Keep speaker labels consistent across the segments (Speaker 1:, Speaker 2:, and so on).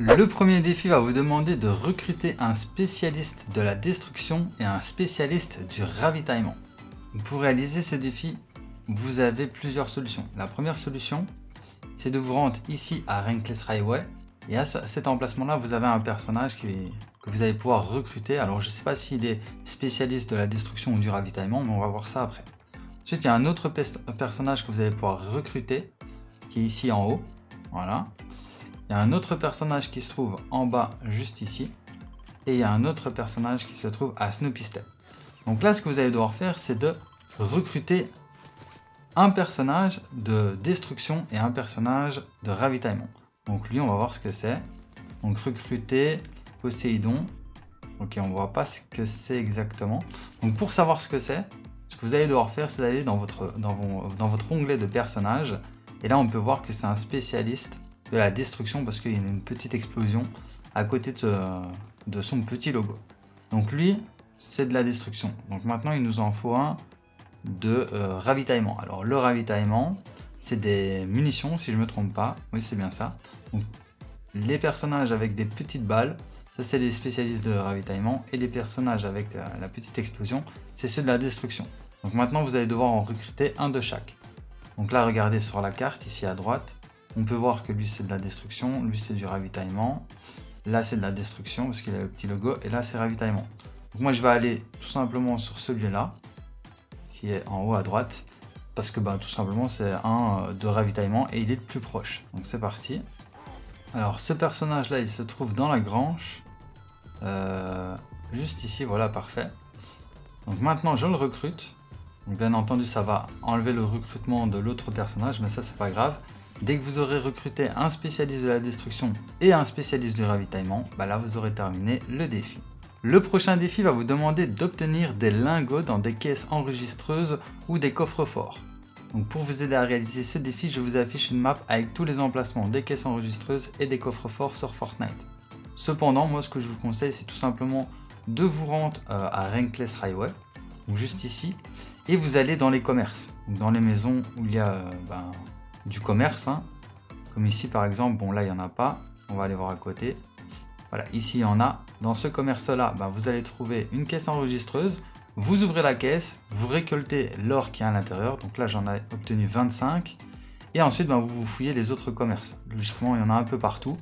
Speaker 1: Le premier défi va vous demander de recruter un spécialiste de la destruction et un spécialiste du ravitaillement. Pour réaliser ce défi, vous avez plusieurs solutions. La première solution, c'est de vous rendre ici à Rankless Highway. Et à cet emplacement-là, vous avez un personnage que vous allez pouvoir recruter. Alors, je ne sais pas s'il est spécialiste de la destruction ou du ravitaillement, mais on va voir ça après. Ensuite, il y a un autre personnage que vous allez pouvoir recruter, qui est ici en haut. Voilà. Il y a un autre personnage qui se trouve en bas, juste ici. Et il y a un autre personnage qui se trouve à Snoopy Step. Donc là, ce que vous allez devoir faire, c'est de recruter un personnage de destruction et un personnage de ravitaillement. Donc lui, on va voir ce que c'est. Donc recruter Poséidon. Ok, on voit pas ce que c'est exactement. Donc pour savoir ce que c'est, ce que vous allez devoir faire, c'est d'aller dans votre, dans, dans votre onglet de personnage. Et là, on peut voir que c'est un spécialiste de la destruction parce qu'il y a une petite explosion à côté de, son petit logo. Donc lui, c'est de la destruction. Donc maintenant, il nous en faut un de euh, ravitaillement. Alors le ravitaillement, c'est des munitions, si je me trompe pas. Oui, c'est bien ça. Donc, les personnages avec des petites balles, ça c'est les spécialistes de ravitaillement. Et les personnages avec euh, la petite explosion, c'est ceux de la destruction. Donc maintenant, vous allez devoir en recruter un de chaque. Donc là, regardez sur la carte, ici à droite, on peut voir que lui c'est de la destruction, lui c'est du ravitaillement. Là c'est de la destruction parce qu'il a le petit logo et là c'est ravitaillement. Donc moi je vais aller tout simplement sur celui-là qui est en haut à droite parce que bah, tout simplement c'est un euh, de ravitaillement et il est le plus proche. Donc c'est parti. Alors ce personnage là il se trouve dans la grange. Euh, juste ici, voilà parfait. Donc maintenant je le recrute. bien entendu ça va enlever le recrutement de l'autre personnage mais ça c'est pas grave. Dès que vous aurez recruté un spécialiste de la destruction et un spécialiste du ravitaillement, bah là vous aurez terminé le défi. Le prochain défi va vous demander d'obtenir des lingots dans des caisses enregistreuses ou des coffres forts. Pour vous aider à réaliser ce défi, je vous affiche une map avec tous les emplacements des caisses enregistreuses et des coffres forts sur Fortnite. Cependant, moi ce que je vous conseille, c'est tout simplement de vous rendre euh, à Rankless Highway, donc juste ici, et vous allez dans les commerces, dans les maisons où il y a euh, ben, du commerce. Hein. Comme ici par exemple, bon là il n'y en a pas, on va aller voir à côté. Voilà, ici il y en a. Dans ce commerce-là, bah, vous allez trouver une caisse enregistreuse. Vous ouvrez la caisse, vous récoltez l'or qui est à l'intérieur. Donc là j'en ai obtenu 25. Et ensuite bah, vous, fouillez les autres commerces. Logiquement il y en a un peu partout.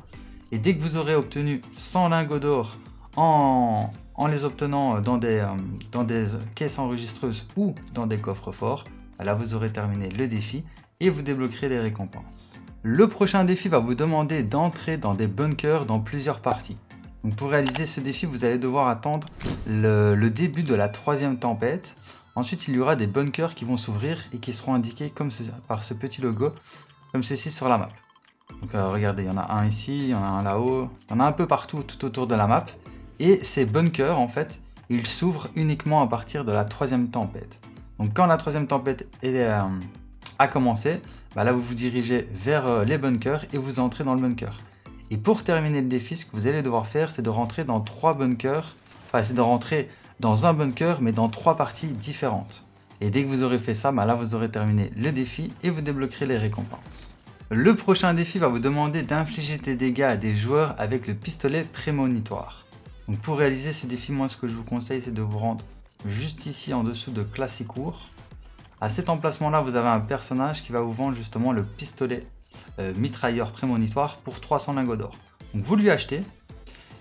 Speaker 1: Et dès que vous aurez obtenu 100 lingots d'or en, les obtenant dans des, euh, dans des caisses enregistreuses ou dans des coffres forts, là vous aurez terminé le défi et vous débloquerez les récompenses. Le prochain défi va vous demander d'entrer dans des bunkers dans plusieurs parties. Donc pour réaliser ce défi, vous allez devoir attendre le, début de la troisième tempête. Ensuite, il y aura des bunkers qui vont s'ouvrir et qui seront indiqués comme par ce petit logo, comme ceci sur la map. Donc euh, regardez, il y en a un ici, il y en a un là-haut, il y en a un peu partout tout autour de la map. Et ces bunkers, en fait, ils s'ouvrent uniquement à partir de la troisième tempête. Donc quand la troisième tempête est, euh, a commencé, bah là vous vous dirigez vers euh, les bunkers et vous entrez dans le bunker. Et pour terminer le défi, ce que vous allez devoir faire, c'est de rentrer dans trois bunkers, enfin c'est de rentrer dans un bunker mais dans trois parties différentes. Et dès que vous aurez fait ça, bah là vous aurez terminé le défi et vous débloquerez les récompenses. Le prochain défi va vous demander d'infliger des dégâts à des joueurs avec le pistolet prémonitoire. Donc pour réaliser ce défi, moi ce que je vous conseille c'est de vous rendre juste ici en dessous de Classicourt à cet emplacement-là, vous avez un personnage qui va vous vendre justement le pistolet euh, mitrailleur prémonitoire pour 300 lingots d'or. Donc vous lui achetez.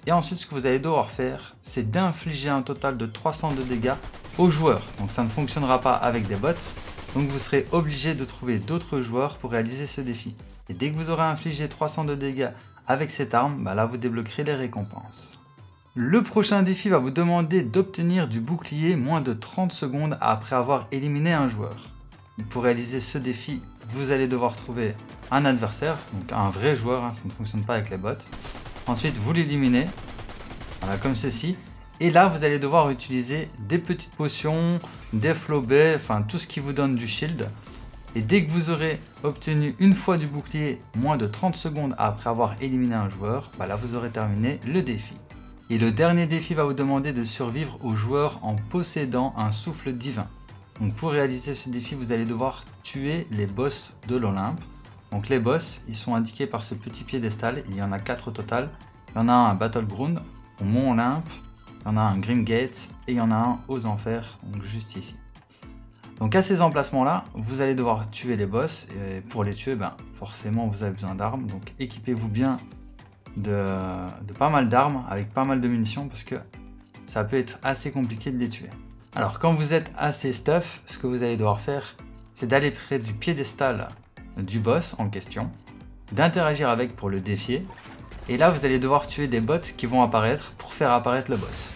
Speaker 1: Et ensuite, ce que vous allez devoir faire, c'est d'infliger un total de 300 de dégâts aux joueurs. Donc ça ne fonctionnera pas avec des bots. Donc vous serez obligé de trouver d'autres joueurs pour réaliser ce défi. Et dès que vous aurez infligé 300 de dégâts avec cette arme, bah là vous débloquerez les récompenses. Le prochain défi va vous demander d'obtenir du bouclier moins de 30 secondes après avoir éliminé un joueur. Pour réaliser ce défi, vous allez devoir trouver un adversaire, donc un vrai joueur, hein, ça ne fonctionne pas avec les bots. Ensuite, vous l'éliminez, voilà, comme ceci. Et là, vous allez devoir utiliser des petites potions, des flobets, enfin tout ce qui vous donne du shield. Et dès que vous aurez obtenu une fois du bouclier moins de 30 secondes après avoir éliminé un joueur, bah là vous aurez terminé le défi. Et le dernier défi va vous demander de survivre aux joueurs en possédant un souffle divin. Donc pour réaliser ce défi, vous allez devoir tuer les boss de l'Olympe. Donc les boss, ils sont indiqués par ce petit piédestal. Il y en a 4 au total. Il y en a un à Battleground, au Mont Olympe, il y en a un Grimgate et il y en a un aux Enfers, donc juste ici. Donc à ces emplacements-là, vous allez devoir tuer les boss. Et pour les tuer, ben, forcément, vous avez besoin d'armes. Donc équipez-vous bien de, pas mal d'armes avec pas mal de munitions parce que ça peut être assez compliqué de les tuer. Alors quand vous êtes assez stuff, ce que vous allez devoir faire, c'est d'aller près du piédestal du boss en question, d'interagir avec pour le défier, et là vous allez devoir tuer des bots qui vont apparaître pour faire apparaître le boss.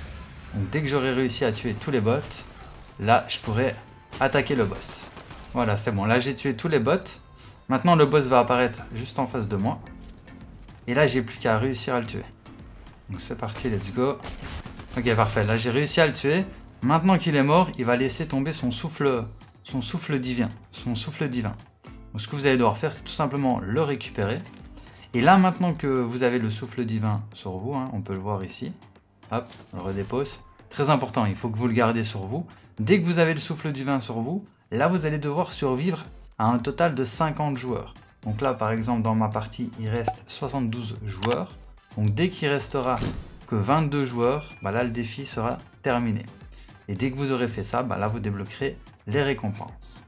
Speaker 1: Donc dès que j'aurai réussi à tuer tous les bots, là je pourrai attaquer le boss. Voilà, c'est bon. Là, j'ai tué tous les bots. Maintenant, le boss va apparaître juste en face de moi. Et là, j'ai plus qu'à réussir à le tuer. Donc c'est parti, let's go. Ok, parfait. Là, j'ai réussi à le tuer. Maintenant qu'il est mort, il va laisser tomber son souffle, souffle divin. Son souffle divin. Donc ce que vous allez devoir faire, c'est tout simplement le récupérer. Et là, maintenant que vous avez le souffle divin sur vous, hein, on peut le voir ici. Hop, on le redépose. Très important, il faut que vous le gardez sur vous. Dès que vous avez le souffle du vin sur vous, là vous allez devoir survivre à un total de 50 joueurs. Donc là par exemple dans ma partie il reste 72 joueurs. Donc dès qu'il restera que 22 joueurs, bah là le défi sera terminé. Et dès que vous aurez fait ça, bah là vous débloquerez les récompenses.